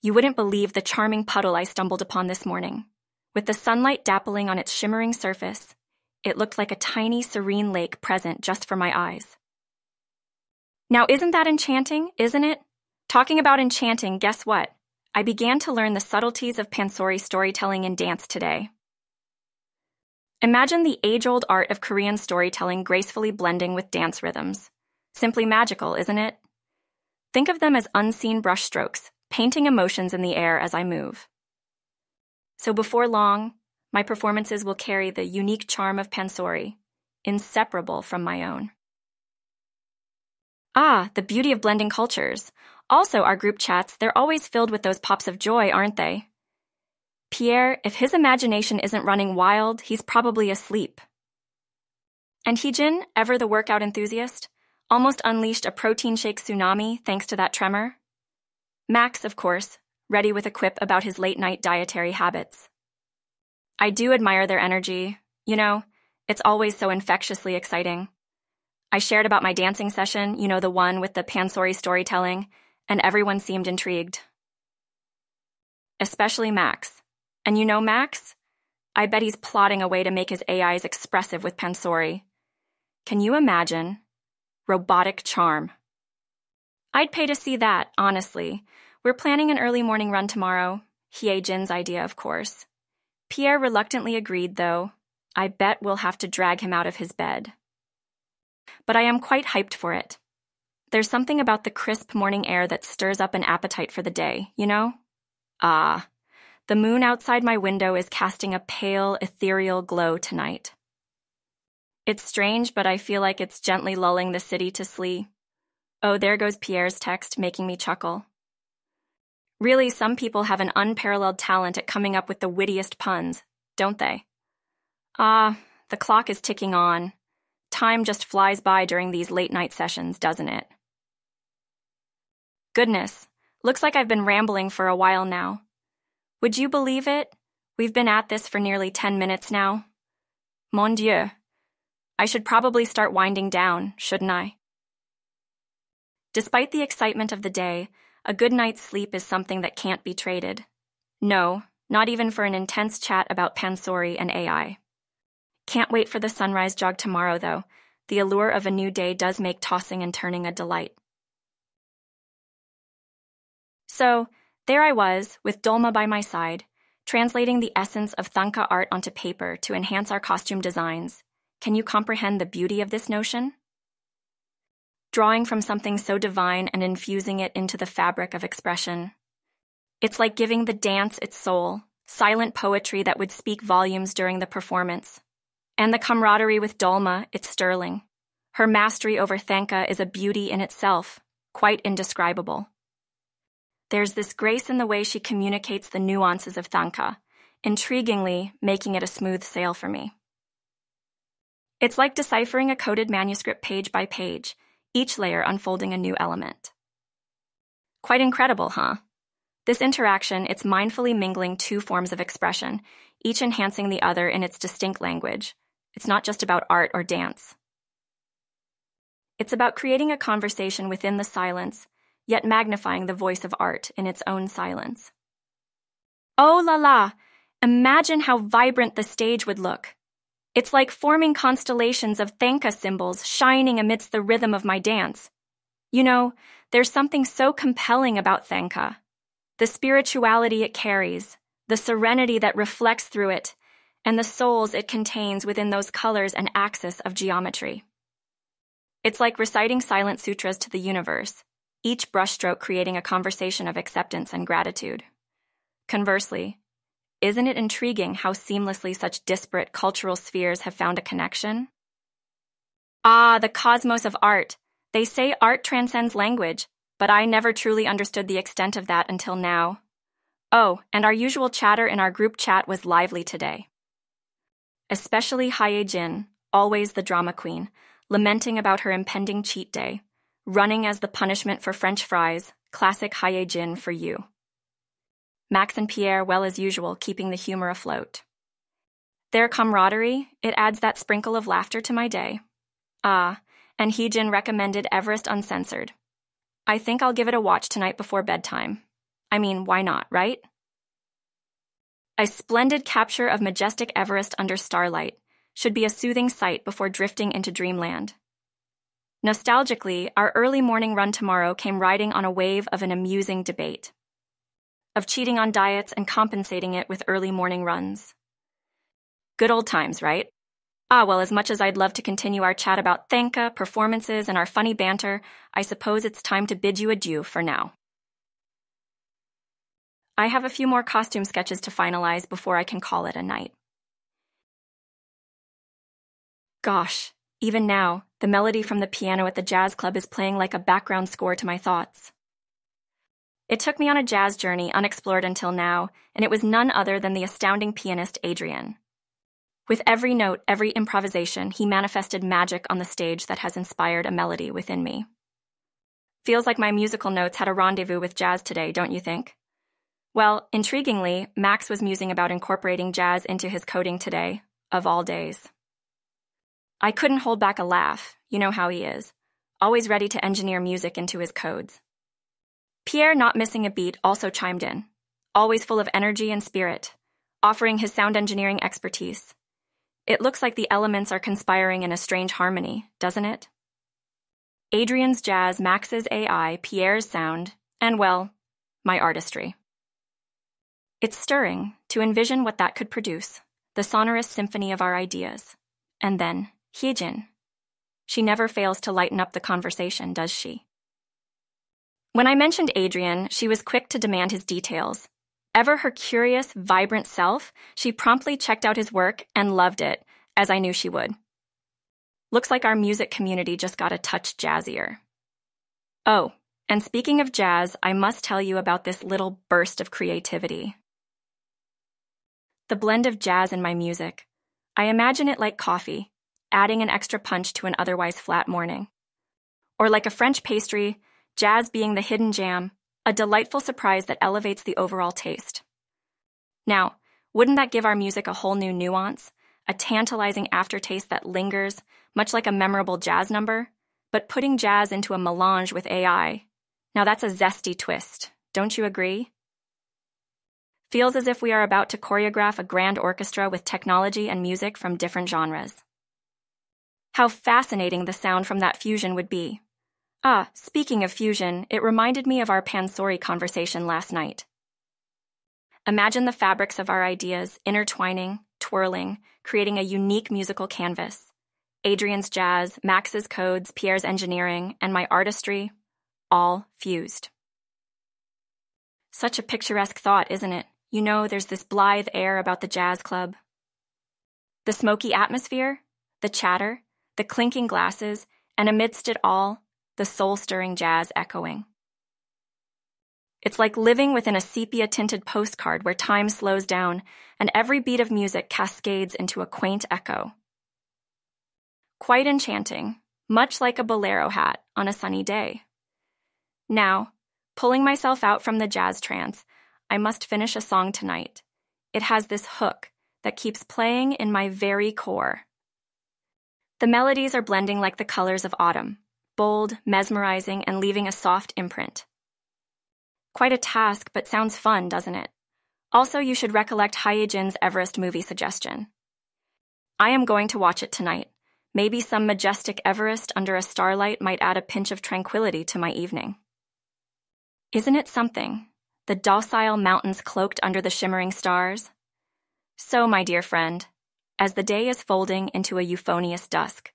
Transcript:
You wouldn't believe the charming puddle I stumbled upon this morning. With the sunlight dappling on its shimmering surface, it looked like a tiny, serene lake present just for my eyes. Now, isn't that enchanting, isn't it? Talking about enchanting, guess what? I began to learn the subtleties of Pansori storytelling and dance today. Imagine the age old art of Korean storytelling gracefully blending with dance rhythms. Simply magical, isn't it? Think of them as unseen brushstrokes, painting emotions in the air as I move. So before long, my performances will carry the unique charm of Pansori, inseparable from my own. Ah, the beauty of blending cultures. Also, our group chats, they're always filled with those pops of joy, aren't they? Pierre, if his imagination isn't running wild, he's probably asleep. And Heejin, ever the workout enthusiast, almost unleashed a protein shake tsunami thanks to that tremor. Max, of course, ready with a quip about his late night dietary habits. I do admire their energy. You know, it's always so infectiously exciting. I shared about my dancing session, you know, the one with the Pansori storytelling, and everyone seemed intrigued. Especially Max. And you know Max? I bet he's plotting a way to make his AIs expressive with Pansori. Can you imagine? Robotic charm. I'd pay to see that, honestly. We're planning an early morning run tomorrow. Hye Jin's idea, of course. Pierre reluctantly agreed, though. I bet we'll have to drag him out of his bed but I am quite hyped for it. There's something about the crisp morning air that stirs up an appetite for the day, you know? Ah, the moon outside my window is casting a pale, ethereal glow tonight. It's strange, but I feel like it's gently lulling the city to sleep. Oh, there goes Pierre's text, making me chuckle. Really, some people have an unparalleled talent at coming up with the wittiest puns, don't they? Ah, the clock is ticking on, Time just flies by during these late night sessions, doesn't it? Goodness, looks like I've been rambling for a while now. Would you believe it? We've been at this for nearly 10 minutes now. Mon Dieu. I should probably start winding down, shouldn't I? Despite the excitement of the day, a good night's sleep is something that can't be traded. No, not even for an intense chat about Pansori and AI. Can't wait for the sunrise jog tomorrow, though. The allure of a new day does make tossing and turning a delight. So, there I was, with Dolma by my side, translating the essence of Thangka art onto paper to enhance our costume designs. Can you comprehend the beauty of this notion? Drawing from something so divine and infusing it into the fabric of expression. It's like giving the dance its soul, silent poetry that would speak volumes during the performance. And the camaraderie with Dolma, it's sterling. Her mastery over Thangka is a beauty in itself, quite indescribable. There's this grace in the way she communicates the nuances of Thangka, intriguingly making it a smooth sail for me. It's like deciphering a coded manuscript page by page, each layer unfolding a new element. Quite incredible, huh? This interaction, it's mindfully mingling two forms of expression, each enhancing the other in its distinct language, it's not just about art or dance. It's about creating a conversation within the silence, yet magnifying the voice of art in its own silence. Oh la la! Imagine how vibrant the stage would look. It's like forming constellations of Thangka symbols shining amidst the rhythm of my dance. You know, there's something so compelling about Thangka. The spirituality it carries, the serenity that reflects through it, and the souls it contains within those colors and axis of geometry. It's like reciting silent sutras to the universe, each brushstroke creating a conversation of acceptance and gratitude. Conversely, isn't it intriguing how seamlessly such disparate cultural spheres have found a connection? Ah, the cosmos of art. They say art transcends language, but I never truly understood the extent of that until now. Oh, and our usual chatter in our group chat was lively today especially Hye Jin, always the drama queen, lamenting about her impending cheat day, running as the punishment for French fries, classic Hye Jin for you. Max and Pierre, well as usual, keeping the humor afloat. Their camaraderie, it adds that sprinkle of laughter to my day. Ah, and Heejin recommended Everest Uncensored. I think I'll give it a watch tonight before bedtime. I mean, why not, right? A splendid capture of majestic Everest under starlight should be a soothing sight before drifting into dreamland. Nostalgically, our early morning run tomorrow came riding on a wave of an amusing debate of cheating on diets and compensating it with early morning runs. Good old times, right? Ah, well, as much as I'd love to continue our chat about Thangka, performances, and our funny banter, I suppose it's time to bid you adieu for now. I have a few more costume sketches to finalize before I can call it a night. Gosh, even now, the melody from the piano at the jazz club is playing like a background score to my thoughts. It took me on a jazz journey unexplored until now, and it was none other than the astounding pianist Adrian. With every note, every improvisation, he manifested magic on the stage that has inspired a melody within me. Feels like my musical notes had a rendezvous with jazz today, don't you think? Well, intriguingly, Max was musing about incorporating jazz into his coding today, of all days. I couldn't hold back a laugh, you know how he is, always ready to engineer music into his codes. Pierre, not missing a beat, also chimed in, always full of energy and spirit, offering his sound engineering expertise. It looks like the elements are conspiring in a strange harmony, doesn't it? Adrian's jazz, Max's AI, Pierre's sound, and well, my artistry. It's stirring to envision what that could produce, the sonorous symphony of our ideas. And then, Hyejin. She never fails to lighten up the conversation, does she? When I mentioned Adrian, she was quick to demand his details. Ever her curious, vibrant self, she promptly checked out his work and loved it, as I knew she would. Looks like our music community just got a touch jazzier. Oh, and speaking of jazz, I must tell you about this little burst of creativity the blend of jazz in my music. I imagine it like coffee, adding an extra punch to an otherwise flat morning. Or like a French pastry, jazz being the hidden jam, a delightful surprise that elevates the overall taste. Now, wouldn't that give our music a whole new nuance, a tantalizing aftertaste that lingers, much like a memorable jazz number? But putting jazz into a melange with AI, now that's a zesty twist, don't you agree? feels as if we are about to choreograph a grand orchestra with technology and music from different genres. How fascinating the sound from that fusion would be. Ah, speaking of fusion, it reminded me of our Pansori conversation last night. Imagine the fabrics of our ideas intertwining, twirling, creating a unique musical canvas. Adrian's jazz, Max's codes, Pierre's engineering, and my artistry, all fused. Such a picturesque thought, isn't it? You know, there's this blithe air about the jazz club. The smoky atmosphere, the chatter, the clinking glasses, and amidst it all, the soul stirring jazz echoing. It's like living within a sepia tinted postcard where time slows down and every beat of music cascades into a quaint echo. Quite enchanting, much like a bolero hat on a sunny day. Now, pulling myself out from the jazz trance, I must finish a song tonight. It has this hook that keeps playing in my very core. The melodies are blending like the colors of autumn, bold, mesmerizing, and leaving a soft imprint. Quite a task, but sounds fun, doesn't it? Also, you should recollect Hyejin's Everest movie suggestion. I am going to watch it tonight. Maybe some majestic Everest under a starlight might add a pinch of tranquility to my evening. Isn't it something the docile mountains cloaked under the shimmering stars. So, my dear friend, as the day is folding into a euphonious dusk,